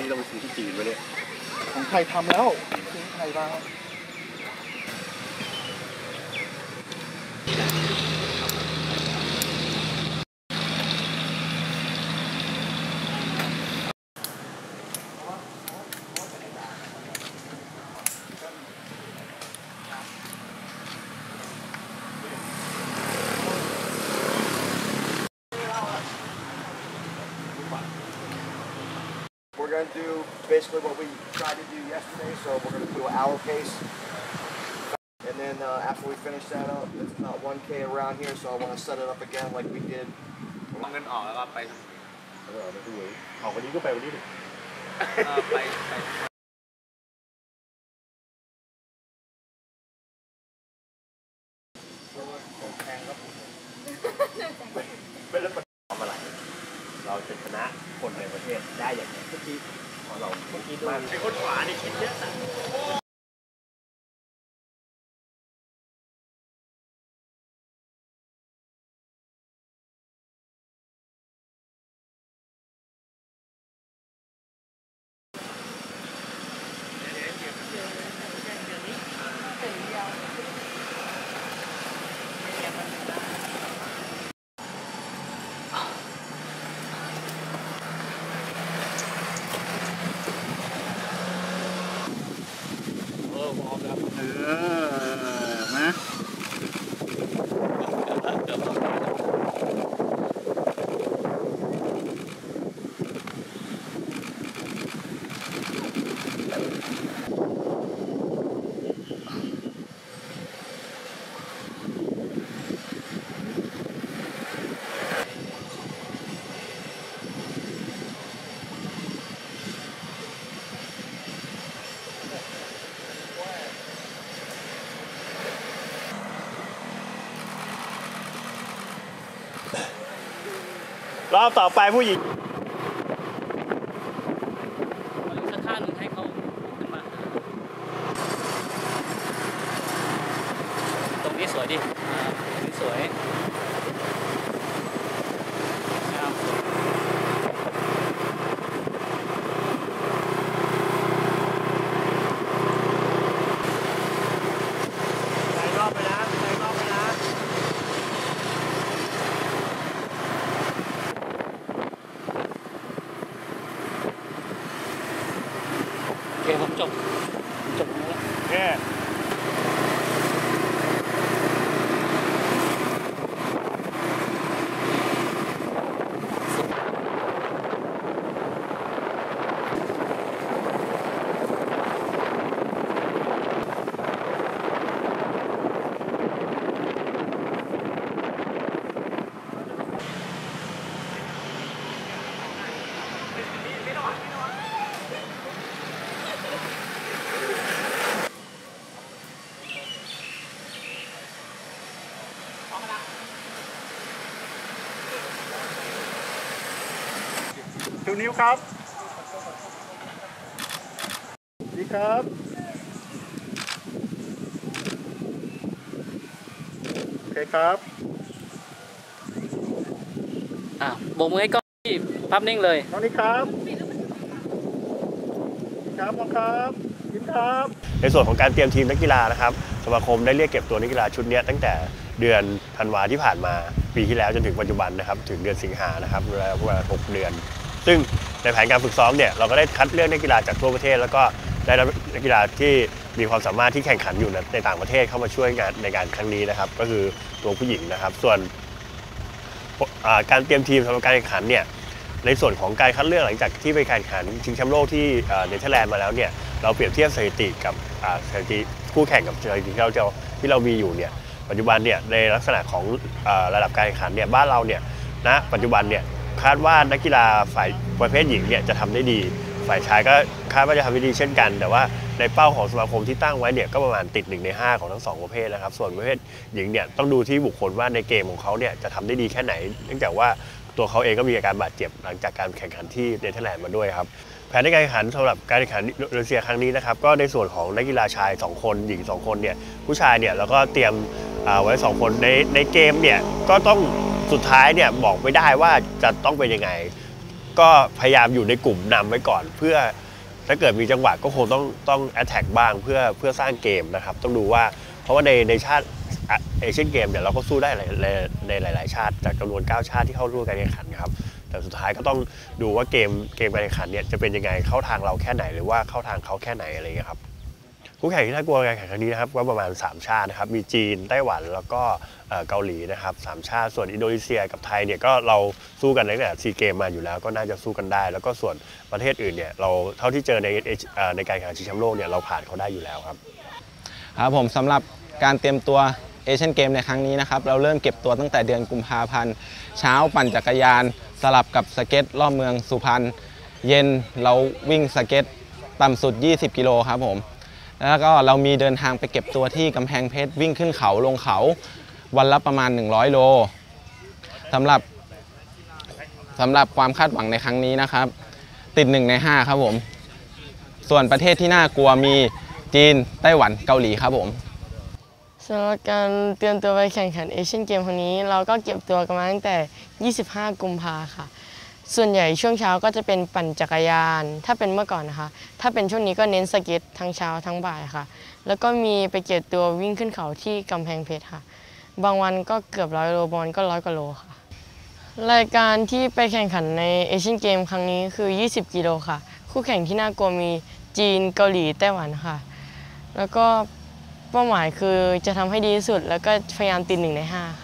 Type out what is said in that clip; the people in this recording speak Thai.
นี่เราไปซื้อที่จีนมาเนี่ยของไทยทำแล้วซื้อไทยมา going to do basically what we tried to do yesterday. So we're going to do an owl case. And then uh, after we finish that up, it's not 1K around here, so I want to set it up again like we did. เอาเงินออกแล้วก็ไป เออไปดูออกวันนี้ก็ไปวันนี้ดิ เออไปไป เนในประเทศได้อย่างไรเมื่อกี้ขอเราเมื่อกี้ดูไอ้คนขวานี่คิดเยอะนะ เออวอร์ม แล้ว เออนะ เกือบแล้ว รอบต่อไปผู้หญิง สักข้างหนึ่งให้เขาขึ้นมา ตรงนี้สวยดิอ่าตรงนี้สวยเอา ใส่รอบไปนะใส่รอบไปนะ โอเคผมจบผมจบตรงนี้แล้ว โอเค ชูนิ้วครับดีครับโอเคครับอะโบกมือให้กล้องที่ภาพนิ่งเลยน้องนี้ครับครับน้องครับยิ้มครับ ในส่วนของการเตรียมทีมนักกีฬานะครับสมาคมได้เรียกเก็บตัวนักกีฬาชุดเนี้ยตั้งแต่เดือนธันวาที่ผ่านมาปีที่แล้วจนถึงปัจจุบันนะครับ ถึงเดือนสิงหานะครับเวลาประมาณ6เดือน ซึ่งในแผนการฝึกซ้อมเนี่ยเราก็ได้คัดเลือกนักกีฬาจากทั่วประเทศ แล้วก็ได้รับนักกีฬาที่มีความสามารถที่แข่งขันอยู่ในในต่างประเทศเข้ามาช่วยงานในการครั้งนี้นะครับ ก็คือตัวผู้หญิงนะครับ ส่วนการเตรียมทีมสำหรับการแข่งขันเนี่ยในส่วนของการคัดเลือกหลังจากที่ไปแข่งขันชิงแชมป์โลกที่เนเธอร์แลนด์มาแล้วเนี่ยเราเปรียบเทียบสถิติกับสถิติคู่แข่งกับสถิติที่เราที่เรามีอยู่เนี่ยปัจจุบันเนี่ยในลักษณะของอ่อระดับการแข่งขันเนี่ยบ้านเราเนี่ยณปัจจุบันเนี่ย คาดว่านักกีฬาฝ่ายประเภทหญิงเนี่ยจะทำได้ดี ฝ่ายชายก็คาดว่าจะทำได้ดีเช่นกัน แต่ว่าในเป้าของสมาคมที่ตั้งไว้เนี่ยก็ประมาณติด1ใน 5 ของทั้งสองประเภทนะครับ ส่วนประเภทหญิงเนี่ยต้องดูที่บุคคลว่าในเกมของเขาเนี่ยจะทำได้ดีแค่ไหน เนื่องจากว่าตัวเขาเองก็มีอาการบาดเจ็บหลังจากการแข่งขันที่เนเธอร์แลนด์มาด้วยครับแผนในการแข่งขันสำหรับการแข่งขันอินโดนีเซียครั้งนี้นะครับก็ในส่วนของนักกีฬาชาย 2 คนหญิง 2 คนเนี่ยผู้ชายเนี่ยเราก็เตรียมอ่าไว้ 2 คนในในเกมเนี่ยก็ต้อง สุดท้ายเนี่ยบอกไม่ได้ว่าจะต้องเป็นยังไง ก็พยายามอยู่ในกลุ่มนำไว้ก่อน เพื่อถ้าเกิดมีจังหวะก็คงต้องต้องแอตแทกบ้างเพื่อเพื่อสร้างเกมนะครับ ต้องดูว่าเพราะว่าในในชาติเอเชียนเกมเนี่ยเราก็สู้ได้ในในหลาย ๆ ชาติจากจำนวน 9 ชาติที่เข้าร่วมการแข่งขันครับแต่สุดท้ายก็ต้องดูว่าเกมเกมการแข่งขันเนี่ยจะเป็นยังไงเข้าทางเราแค่ไหนหรือว่าเข้าทางเขาแค่ไหนอะไรอย่างเงี้ยครับ คู่แข่งที่น่ากลัวในการแข่งครั้งนี้นะครับก็ประมาณ 3 ชาตินะครับมีจีนไต้หวันแล้วก็เกาหลีนะครับสามชาติส่วนอินโดนีเซียกับไทยเนี่ยก็เราสู้กันตั้งแต่ซีเกมส์มาอยู่แล้วก็น่าจะสู้กันได้ แล้วก็ส่วนประเทศอื่นเนี่ยเราเท่าที่เจอในในการแข่งขันชิงแชมป์โลกเนี่ยเราผ่านเขาได้อยู่แล้วครับครับผมสำหรับการเตรียมตัวเอเชียนเกมส์ในครั้งนี้นะครับเราเริ่มเก็บตัวตั้งแต่เดือนกุมภาพันธ์เช้าปั่นจักรยาน สลับกับสเก็ตรอบเมืองสุพรรณเย็นเราวิ่งสเก็ตต่ำสุด 20 กิโลครับผม แล้วก็เรามีเดินทางไปเก็บตัวที่กำแพงเพชรวิ่งขึ้นเขาลงเขาวันละประมาณ 100 โลสำหรับสำหรับความคาดหวังในครั้งนี้นะครับ ติด 1 ใน 5 ครับผม ส่วนประเทศที่น่ากลัวมีจีน ไต้หวันเกาหลีครับผมสำหรับการเตรียมตัวไปแข่งขันเอเชียนเกมครั้งนี้ เราก็เก็บตัวกันมาตั้งแต่ 25 กุมภาค่ะ ส่วนใหญ่ช่วงเช้าก็จะเป็นปั่นจักรยาน ถ้าเป็นเมื่อก่อนนะคะ ถ้าเป็นช่วงนี้ก็เน้นสเก็ตทั้งเช้าทั้งบ่ายค่ะ แล้วก็มีไปเก็บตัววิ่งขึ้นเขาที่กำแพงเพชรค่ะ บางวันก็เกือบร้อยโลบางวันก็ร้อยกว่าโลค่ะ รายการที่ไปแข่งขันในเอเชียนเกมครั้งนี้คือ 20 กิโลค่ะ คู่แข่งที่น่ากลัวมีจีนเกาหลีไต้หวันค่ะ แล้วก็เป้าหมายคือจะทำให้ดีที่สุด แล้วก็พยายามติดหนึ่งในห้าค่ะ